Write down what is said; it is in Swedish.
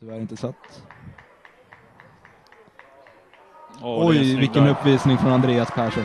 Tyvärr inte satt. Oh, Oj, vilken där. uppvisning från Andreas Persson.